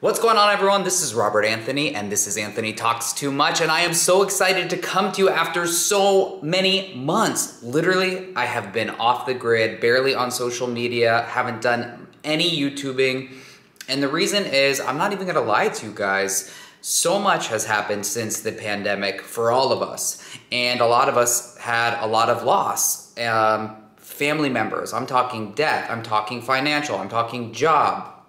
What's going on everyone? This is Robert Anthony and this is Anthony Talks Too Much and I am so excited to come to you after so many months. Literally, I have been off the grid, barely on social media, haven't done any YouTubing. And the reason is, I'm not even gonna lie to you guys, so much has happened since the pandemic for all of us. And a lot of us had a lot of loss. Um, family members, I'm talking death, I'm talking financial, I'm talking job,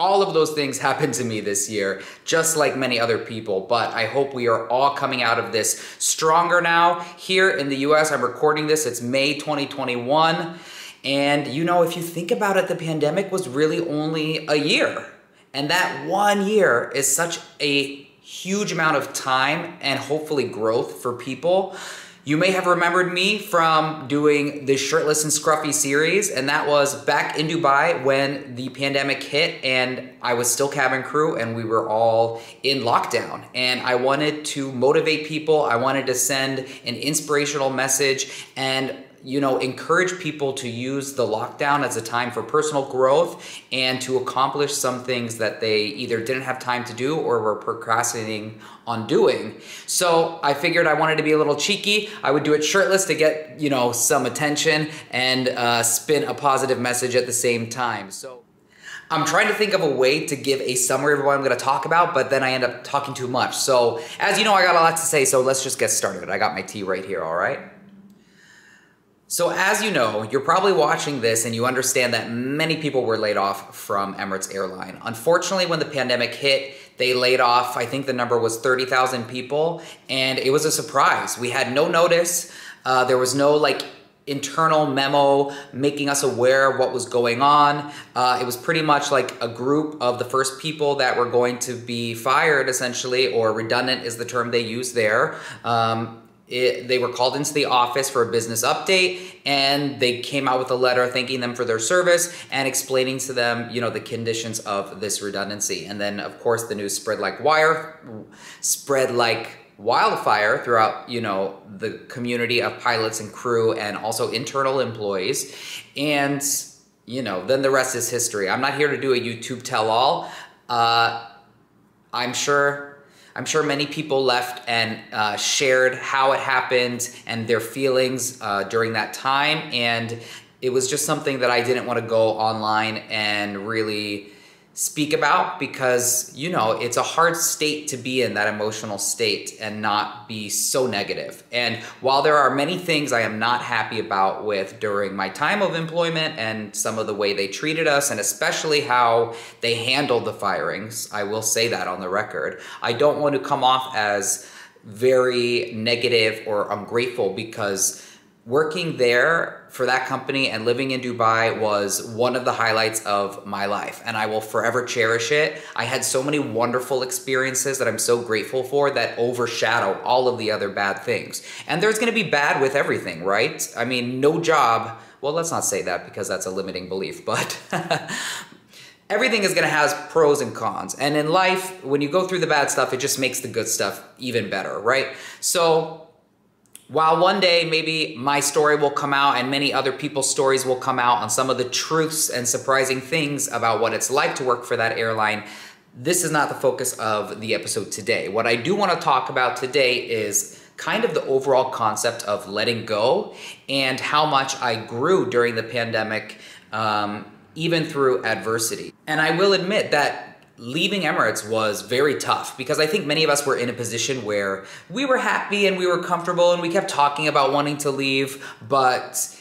all of those things happened to me this year, just like many other people, but I hope we are all coming out of this stronger now. Here in the US, I'm recording this, it's May 2021. And you know, if you think about it, the pandemic was really only a year. And that one year is such a huge amount of time and hopefully growth for people. You may have remembered me from doing the Shirtless and Scruffy series, and that was back in Dubai when the pandemic hit and I was still cabin crew and we were all in lockdown. And I wanted to motivate people, I wanted to send an inspirational message, and you know, encourage people to use the lockdown as a time for personal growth and to accomplish some things that they either didn't have time to do or were procrastinating on doing. So I figured I wanted to be a little cheeky. I would do it shirtless to get, you know, some attention and uh, spin a positive message at the same time. So I'm trying to think of a way to give a summary of what I'm gonna talk about, but then I end up talking too much. So as you know, I got a lot to say, so let's just get started. I got my tea right here, all right? So as you know, you're probably watching this and you understand that many people were laid off from Emirates Airline. Unfortunately, when the pandemic hit, they laid off, I think the number was 30,000 people, and it was a surprise. We had no notice. Uh, there was no like internal memo making us aware of what was going on. Uh, it was pretty much like a group of the first people that were going to be fired essentially, or redundant is the term they use there. Um, it, they were called into the office for a business update and they came out with a letter thanking them for their service and explaining to them you know the conditions of this redundancy. And then of course the news spread like wire spread like wildfire throughout you know the community of pilots and crew and also internal employees. And you know then the rest is history. I'm not here to do a youtube tell all uh, i'm sure I'm sure many people left and uh, shared how it happened and their feelings uh, during that time. And it was just something that I didn't want to go online and really speak about because you know it's a hard state to be in that emotional state and not be so negative. And while there are many things i am not happy about with during my time of employment and some of the way they treated us and especially how they handled the firings i will say that on the record i don't want to come off as very negative or ungrateful because working there for that company and living in Dubai was one of the highlights of my life and I will forever cherish it. I had so many wonderful experiences that I'm so grateful for that overshadow all of the other bad things. And there's gonna be bad with everything, right? I mean, no job, well, let's not say that because that's a limiting belief, but everything is gonna have pros and cons. And in life, when you go through the bad stuff, it just makes the good stuff even better, right? So while one day maybe my story will come out and many other people's stories will come out on some of the truths and surprising things about what it's like to work for that airline, this is not the focus of the episode today. What I do want to talk about today is kind of the overall concept of letting go and how much I grew during the pandemic, um, even through adversity. And I will admit that leaving Emirates was very tough because I think many of us were in a position where we were happy and we were comfortable and we kept talking about wanting to leave, but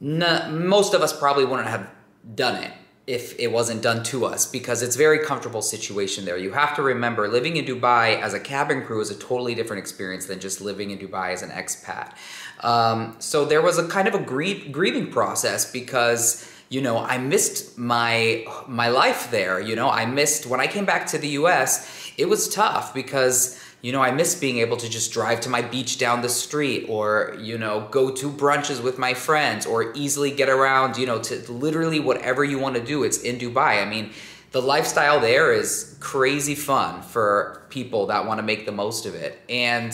most of us probably wouldn't have done it if it wasn't done to us because it's a very comfortable situation there. You have to remember living in Dubai as a cabin crew is a totally different experience than just living in Dubai as an expat. Um, so there was a kind of a grie grieving process because you know, I missed my my life there. You know, I missed when I came back to the U.S. It was tough because you know I missed being able to just drive to my beach down the street, or you know, go to brunches with my friends, or easily get around. You know, to literally whatever you want to do. It's in Dubai. I mean, the lifestyle there is crazy fun for people that want to make the most of it, and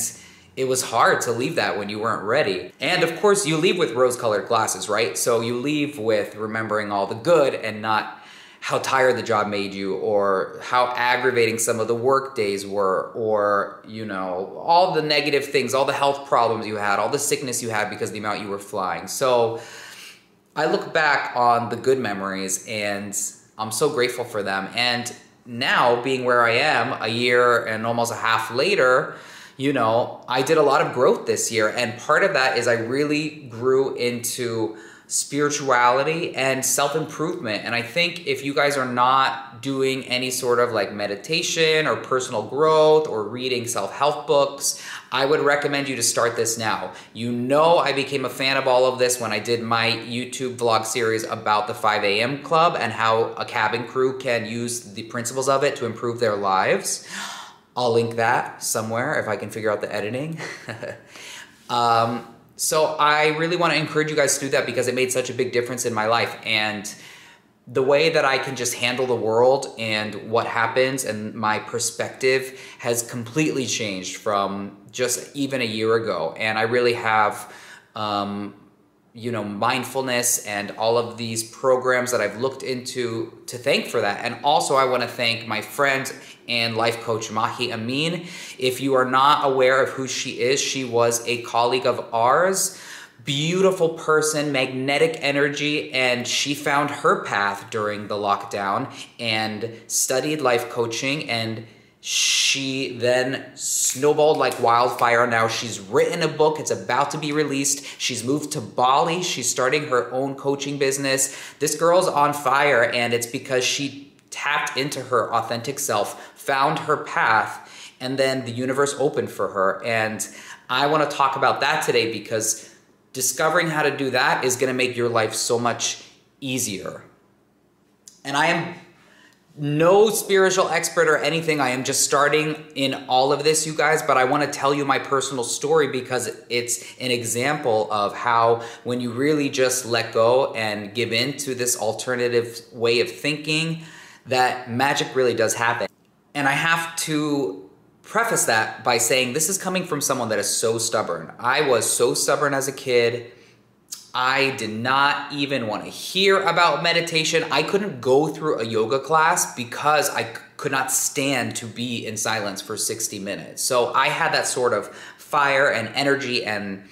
it was hard to leave that when you weren't ready. And of course, you leave with rose colored glasses, right? So you leave with remembering all the good and not how tired the job made you or how aggravating some of the work days were or you know all the negative things all the health problems you had all the sickness you had because the amount you were flying so i look back on the good memories and i'm so grateful for them and now being where i am a year and almost a half later you know i did a lot of growth this year and part of that is i really grew into spirituality and self improvement. And I think if you guys are not doing any sort of like meditation or personal growth or reading self help books, I would recommend you to start this now. You know, I became a fan of all of this when I did my YouTube vlog series about the 5 a.m. club and how a cabin crew can use the principles of it to improve their lives. I'll link that somewhere if I can figure out the editing. um, so I really want to encourage you guys to do that because it made such a big difference in my life. And the way that I can just handle the world and what happens and my perspective has completely changed from just even a year ago. And I really have um, you know mindfulness and all of these programs that I've looked into to thank for that. And also I want to thank my friend and life coach Mahi Amin. If you are not aware of who she is, she was a colleague of ours. Beautiful person, magnetic energy, and she found her path during the lockdown and studied life coaching and she then snowballed like wildfire. Now she's written a book, it's about to be released. She's moved to Bali, she's starting her own coaching business. This girl's on fire, and it's because she tapped into her authentic self, found her path, and then the universe opened for her. And I want to talk about that today because discovering how to do that is going to make your life so much easier. And I am no spiritual expert or anything. I am just starting in all of this, you guys, but I want to tell you my personal story because it's an example of how when you really just let go and give in to this alternative way of thinking, that magic really does happen. And I have to preface that by saying this is coming from someone that is so stubborn. I was so stubborn as a kid. I did not even want to hear about meditation. I couldn't go through a yoga class because I could not stand to be in silence for 60 minutes. So I had that sort of fire and energy and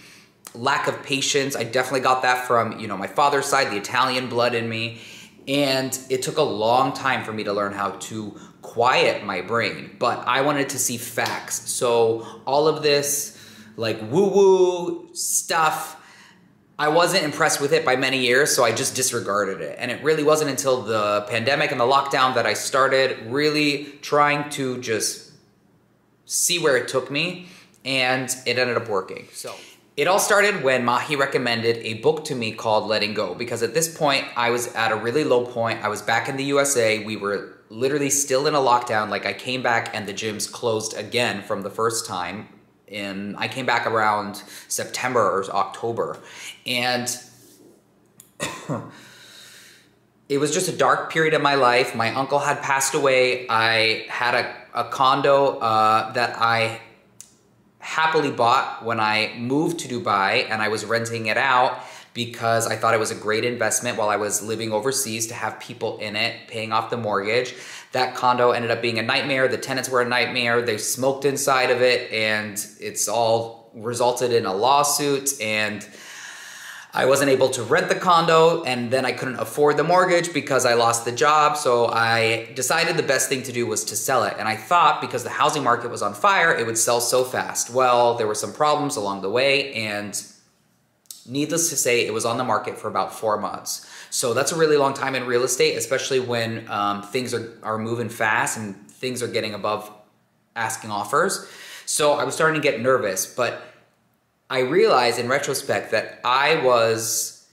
lack of patience. I definitely got that from, you know, my father's side, the Italian blood in me. And it took a long time for me to learn how to quiet my brain, but I wanted to see facts. So all of this like woo woo stuff I wasn't impressed with it by many years, so I just disregarded it. And it really wasn't until the pandemic and the lockdown that I started really trying to just see where it took me, and it ended up working. So it all started when Mahi recommended a book to me called Letting Go, because at this point I was at a really low point. I was back in the USA. We were literally still in a lockdown. Like I came back and the gyms closed again from the first time in I came back around September or October, and it was just a dark period of my life. My uncle had passed away. I had a, a condo uh, that I happily bought when I moved to Dubai, and I was renting it out because I thought it was a great investment while I was living overseas to have people in it paying off the mortgage. That condo ended up being a nightmare. The tenants were a nightmare. They smoked inside of it, and it's all resulted in a lawsuit. And I wasn't able to rent the condo, and then I couldn't afford the mortgage because I lost the job. So I decided the best thing to do was to sell it. And I thought because the housing market was on fire, it would sell so fast. Well, there were some problems along the way, and Needless to say, it was on the market for about four months. So that's a really long time in real estate, especially when um, things are, are moving fast and things are getting above asking offers. So I was starting to get nervous, but I realized in retrospect that I was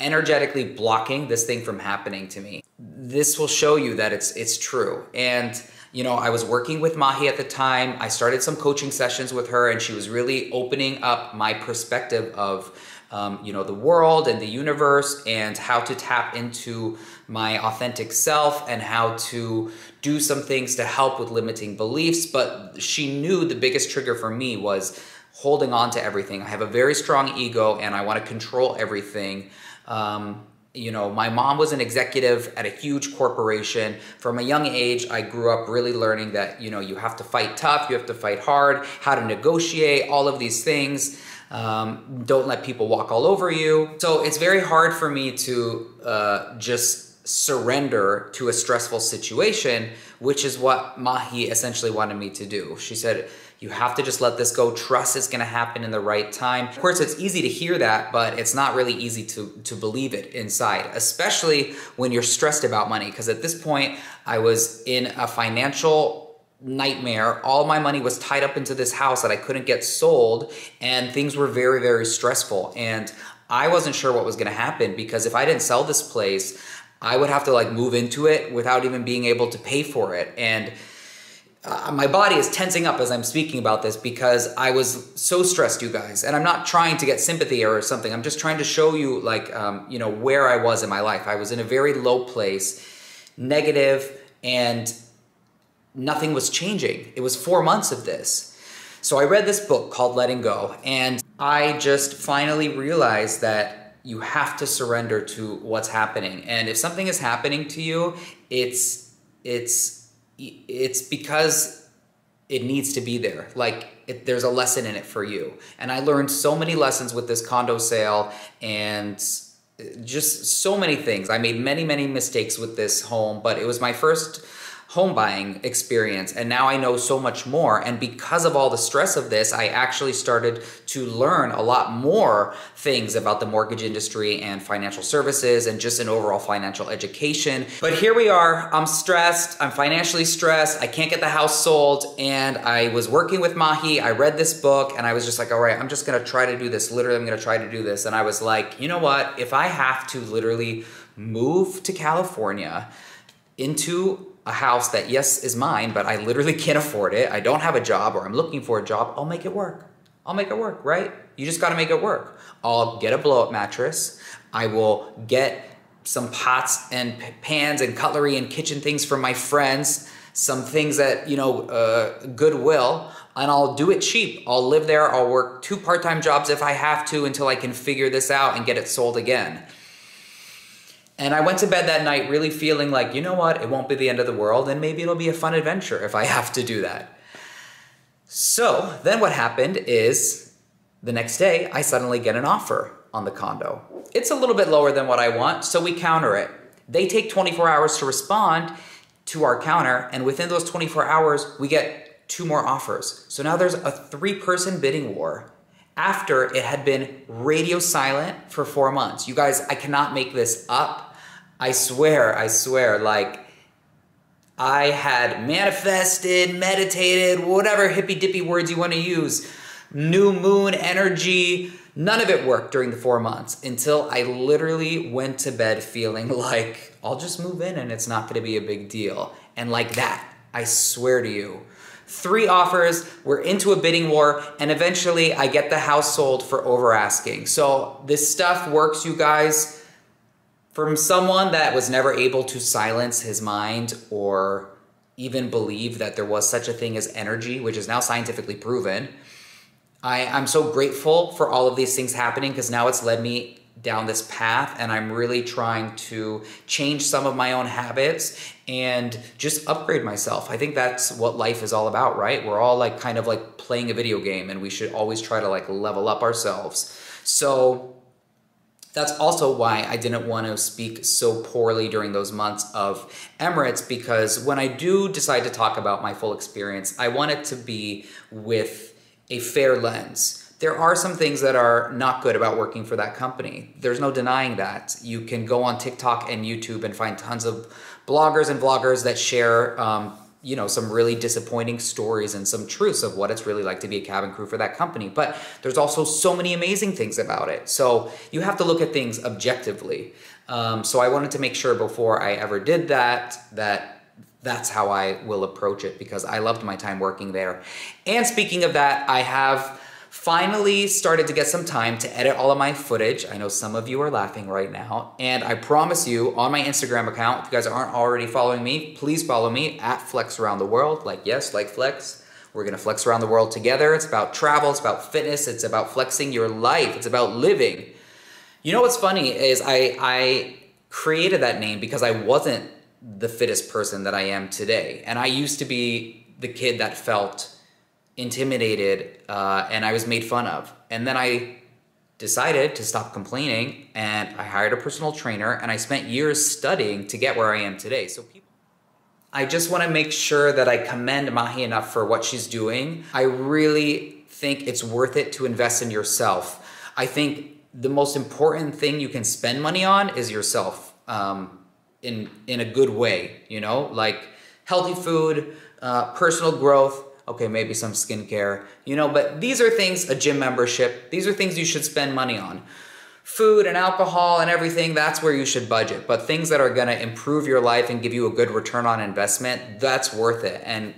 energetically blocking this thing from happening to me. This will show you that it's it's true. And you know, I was working with Mahi at the time. I started some coaching sessions with her, and she was really opening up my perspective of, um, you know, the world and the universe and how to tap into my authentic self and how to do some things to help with limiting beliefs. But she knew the biggest trigger for me was holding on to everything. I have a very strong ego and I want to control everything. Um, you know, my mom was an executive at a huge corporation. From a young age, I grew up really learning that, you know, you have to fight tough, you have to fight hard, how to negotiate, all of these things. Um, don't let people walk all over you. So it's very hard for me to uh, just surrender to a stressful situation, which is what Mahi essentially wanted me to do. She said, you have to just let this go. Trust it's gonna happen in the right time. Of course, it's easy to hear that, but it's not really easy to, to believe it inside, especially when you're stressed about money. Because at this point, I was in a financial nightmare. All my money was tied up into this house that I couldn't get sold, and things were very, very stressful. And I wasn't sure what was gonna happen because if I didn't sell this place, I would have to like move into it without even being able to pay for it. And uh, my body is tensing up as I'm speaking about this because I was so stressed, you guys. And I'm not trying to get sympathy or something. I'm just trying to show you, like, um, you know, where I was in my life. I was in a very low place, negative, and nothing was changing. It was four months of this. So I read this book called Letting Go, and I just finally realized that you have to surrender to what's happening. And if something is happening to you, it's it's it's because it needs to be there. Like it, there's a lesson in it for you. And I learned so many lessons with this condo sale and uh, just so many things. I made many, many mistakes with this home, but it was my first home buying experience and now I know so much more. And because of all the stress of this I actually started to learn a lot more things about the mortgage industry and financial services and just an overall financial education. But here we are. I'm stressed. I'm financially stressed. I can't get the house sold. And I was working with Mahi. I read this book and I was just like all right I'm just gonna try to do this. Literally I'm gonna try to do this. And I was like you know what? If I have to literally move to California into a house that, yes, is mine, but I literally can't afford it. I don't have a job or I'm looking for a job. I'll make it work. I'll make it work, right? You just gotta make it work. I'll get a blow up mattress. I will get some pots and pans and cutlery and kitchen things from my friends, some things that, you know, uh, Goodwill, and I'll do it cheap. I'll live there. I'll work two part time jobs if I have to until I can figure this out and get it sold again. And I went to bed that night really feeling like, you know what, it won't be the end of the world, and maybe it'll be a fun adventure if I have to do that. So then what happened is the next day, I suddenly get an offer on the condo. It's a little bit lower than what I want, so we counter it. They take 24 hours to respond to our counter, and within those 24 hours, we get two more offers. So now there's a three person bidding war after it had been radio silent for four months. You guys, I cannot make this up. I swear, I swear, like I had manifested, meditated, whatever hippy dippy words you want to use, new moon energy. None of it worked during the four months until I literally went to bed feeling like I'll just move in and it's not going to be a big deal. And like that, I swear to you, three offers, we're into a bidding war, and eventually I get the house sold for over asking. So this stuff works, you guys from someone that was never able to silence his mind or even believe that there was such a thing as energy, which is now scientifically proven. I, I'm so grateful for all of these things happening because now it's led me down this path and I'm really trying to change some of my own habits and just upgrade myself. I think that's what life is all about, right? We're all like kind of like playing a video game and we should always try to like level up ourselves. So that's also why I didn't want to speak so poorly during those months of Emirates because when I do decide to talk about my full experience, I want it to be with a fair lens. There are some things that are not good about working for that company. There's no denying that. You can go on TikTok and YouTube and find tons of bloggers and vloggers that share um, you know some really disappointing stories and some truths of what it's really like to be a cabin crew for that company. But there's also so many amazing things about it. So you have to look at things objectively. Um, so i wanted to make sure before i ever did that that that's how i will approach it because i loved my time working there. And speaking of that i have Finally started to get some time to edit all of my footage. I know some of you are laughing right now. And I promise you on my Instagram account, if you guys aren't already following me, please follow me at Flex Around the World. Like yes, like Flex. We're gonna flex around the world together. It's about travel, it's about fitness, it's about flexing your life, it's about living. You know what's funny is I, I created that name because I wasn't the fittest person that I am today. And I used to be the kid that felt intimidated uh, and I was made fun of. And then I decided to stop complaining and I hired a personal trainer and I spent years studying to get where I am today. So people I just want to make sure that I commend Mahi enough for what she's doing. I really think it's worth it to invest in yourself. I think the most important thing you can spend money on is yourself um, in in a good way. You know, like healthy food, uh, personal growth. Okay, maybe some skincare. You know, but these are things a gym membership. These are things you should spend money on food and alcohol and everything, that's where you should budget. But things that are gonna improve your life and give you a good return on investment, that's worth it. And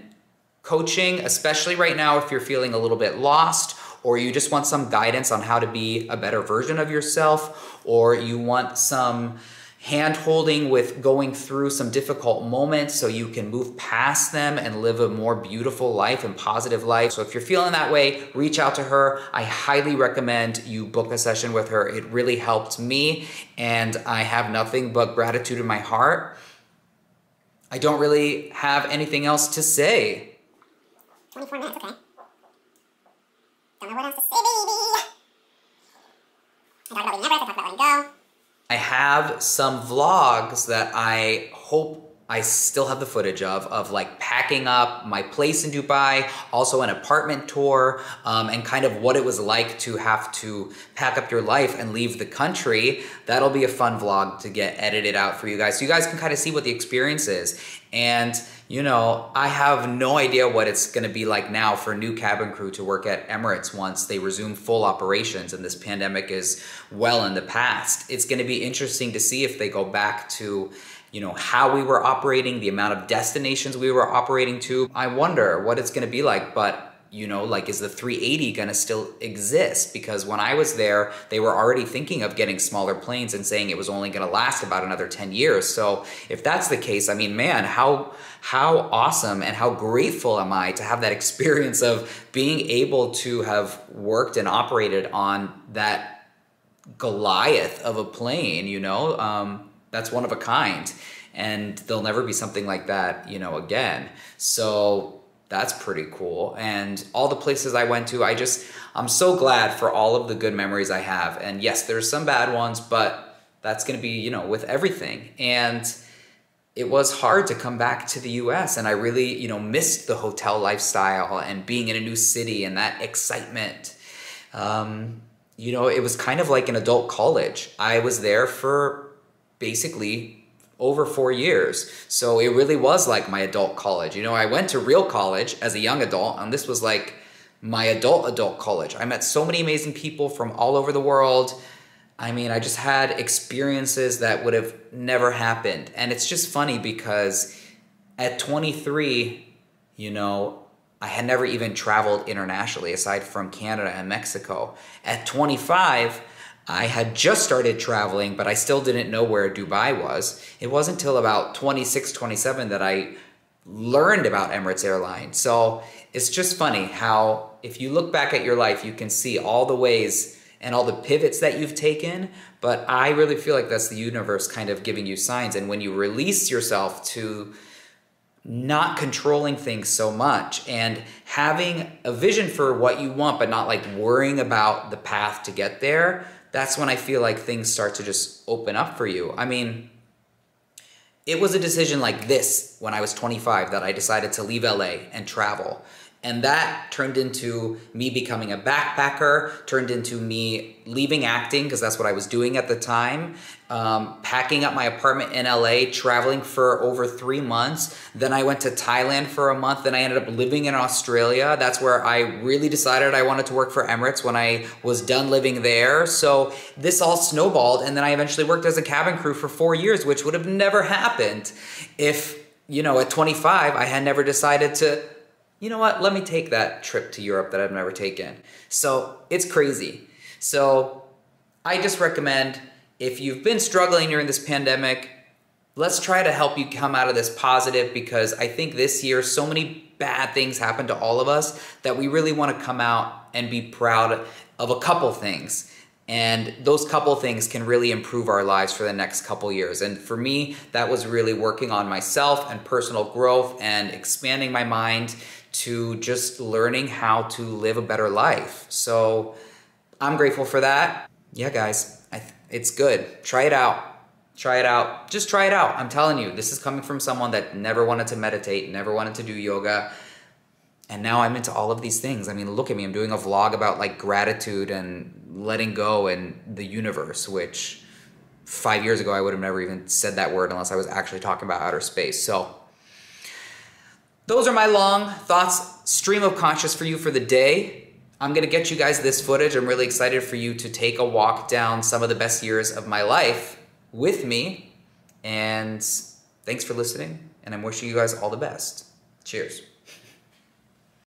coaching, especially right now, if you're feeling a little bit lost or you just want some guidance on how to be a better version of yourself, or you want some hand holding with going through some difficult moments so you can move past them and live a more beautiful life and positive life. So if you're feeling that way, reach out to her. I highly recommend you book a session with her. It really helped me and I have nothing but gratitude in my heart. I don't really have anything else to say. 24 minutes, okay. Don't know what else to say, baby. I talked about being never, I talked about letting go. I have some vlogs that I hope I still have the footage of, of like packing up my place in Dubai, also an apartment tour, um, and kind of what it was like to have to pack up your life and leave the country. That'll be a fun vlog to get edited out for you guys. So you guys can kind of see what the experience is. And you know, I have no idea what it's going to be like now for new cabin crew to work at Emirates once they resume full operations and this pandemic is well in the past. It's going to be interesting to see if they go back to you know, how we were operating, the amount of destinations we were operating to. I wonder what it's going to be like, but you know, like is the 380 going to still exist? Because when I was there, they were already thinking of getting smaller planes and saying it was only going to last about another 10 years. So if that's the case, I mean, man, how how awesome and how grateful am I to have that experience of being able to have worked and operated on that Goliath of a plane, you know? Um, that's one of a kind and there'll never be something like that you know again so that's pretty cool. And all the places i went to i just i'm so glad for all of the good memories i have. And yes there's some bad ones but that's to be you know with everything. And it was hard to come back to the us and i really you know missed the hotel lifestyle and being in a new city and that excitement. Um, you know it was kind of like an adult college. I was there for basically over four years. So it really was like my adult college. You know, I went to real college as a young adult, and this was like my adult adult college. I met so many amazing people from all over the world. I mean, I just had experiences that would have never happened. And it's just funny because at 23, you know, I had never even traveled internationally aside from Canada and Mexico. At 25, I had just started traveling, but I still didn't know where Dubai was. It wasn't until about 26, 27 that I learned about Emirates Airlines. So it's just funny how, if you look back at your life, you can see all the ways and all the pivots that you've taken. But I really feel like that's the universe kind of giving you signs. And when you release yourself to not controlling things so much and having a vision for what you want, but not like worrying about the path to get there, that's when I feel like things start to just open up for you. I mean, it was a decision like this when I was 25 that I decided to leave LA and travel. And that turned into me becoming a backpacker, turned into me leaving acting, because that's what I was doing at the time, um, packing up my apartment in LA, traveling for over three months. Then I went to Thailand for a month. Then I ended up living in Australia. That's where I really decided I wanted to work for Emirates when I was done living there. So this all snowballed. And then I eventually worked as a cabin crew for four years, which would have never happened if, you know, at 25, I had never decided to you know what, let me take that trip to Europe that I've never taken. So it's crazy. So I just recommend if you've been struggling during this pandemic, let's try to help you come out of this positive because I think this year so many bad things happened to all of us that we really want to come out and be proud of a couple things. And those couple things can really improve our lives for the next couple years. And for me, that was really working on myself and personal growth and expanding my mind to just learning how to live a better life. So I'm grateful for that. Yeah, guys, it's good. Try it out. Try it out. Just try it out. I'm telling you, this is coming from someone that never wanted to meditate, never wanted to do yoga. And now I'm into all of these things. I mean, look at me. I'm doing a vlog about like gratitude and letting go and the universe, which five years ago I would have never even said that word unless I was actually talking about outer space. So, those are my long thoughts, stream of conscious for you for the day. I'm gonna get you guys this footage. I'm really excited for you to take a walk down some of the best years of my life with me. And thanks for listening, and I'm wishing you guys all the best. Cheers.